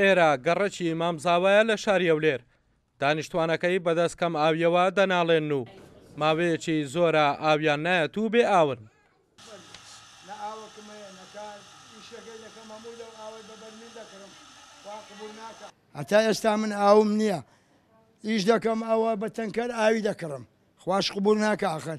ئێرە گەڕەکی ئیمام زاوایە لە شاری هەولێر، دانیشتووانەکەی بەدەست کەمئاوییەوە دەناڵێنن و ماوەیەکی زۆرە ئاویان نایەت و بێئاون. هەتا ئێستا من ئاوم نییە، ئیش دەکەم ئەوە بە تەنکەر ئاوی دەکڕم، خواش قبووڵ ناکا ئاخر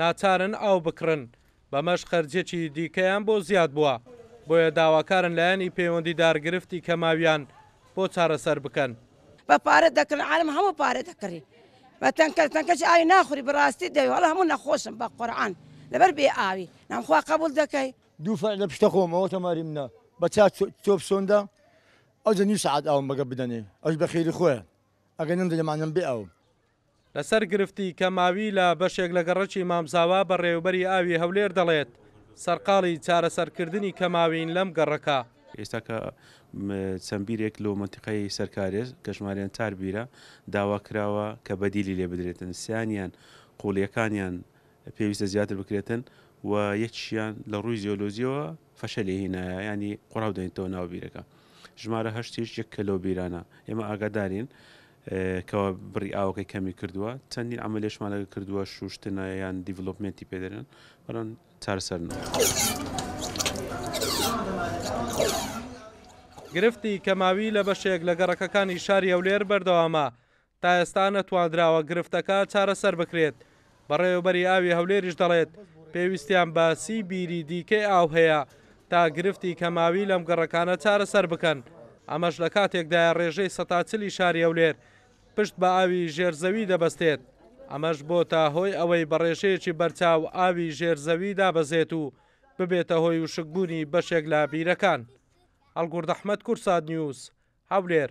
ناچارن ئاو بکڕن، بەمەش خەرجیەکی دیکەیان بۆ زیاد بووە، بۆیە داواکارن لایەنی پەیوەندیدار گرفتی کەماویان بۆ چارەسەر بکەن. بە پارە دەکڕن عالم هەموو پارە دەکڕی بە تەنکەر تەنکەرچ ئاوی ناخوری بەڕاستی دەی وەڵا هەموو نەخۆشم بە قورعان لەبەر بێ ئاوی نام خوا قەبوول دەکەی. دوو فەرع لە پشتە خۆم ئەوە تەماری منە بە چا تۆپ سۆندا ئەوجە نیو سەعات ئاوم بەگەپ بدەنێ ئەوش بە خێری خۆیان ئەگەر نەم دەێمانم بێ ئاوم لەسەر گرفتی کەمئاوی لە بەشێک لە گەڕەکی مامزاوا بەڕێوەبەری ئاوی هەولێر دەڵێت، سەرقاڵی چارەسەرکردنی کەمئاوین لەم گەڕەکە. ئێستا کە چەند بیرێک لۆ مەنتیقەی سەرکارێز کە ژمارەیان چار بیرە داوا کراوە کە بەدیلی لێ بدرێتن سیانیان قوڵیەکانیان پێویستە زیاتر بکرێتن و یەکیشیان لە ڕووی جیۆلۆجیەوە فشلی هینایە یانی قڕاو دەینتەوە ناو بیرەکە ژمارە هەشتیش یەک کە لەو بیرانە ئێمە ئاگادارین کەوا بڕی ئاوەکەی کەمی کردووە چەندین ئەمە لێشمانەگە کردووە شوشتنە یان دیڤلوپمنتی پێدەێن بەڵام چارسەرنە. گرفتی کەماوی لە بەشێک لە گەڕەکەکانی شاری هەولێر بەردەوامە، تا ئێستا نەتوانراوە گرفتەکە چارەسەر بکرێت، بەڕێوەبەری ئاوی هەولێریش دەڵێت، پێویستیان بە سی بیری دیکەی ئاو هەیە تا گرفتی کەمئاوی لەم گەڕەکانە چارەسەر بکەن، ئەمەش لە کاتێکدایە ڕێژەی سەتا چلی شاری هەولێر پشت بە ئاوی ژێر زەوی دەبەستێت، ئەمەش بۆتە هۆی ئەوەی بە ڕێژەیەکی بەرچاو ئاوی ژێر زەوی دابەزێت و ببێتە هۆی وشکبوونی بەشێک لە بیرەکان. ئەڵگوردئەحمەد کورسات نیوز، هەولێر.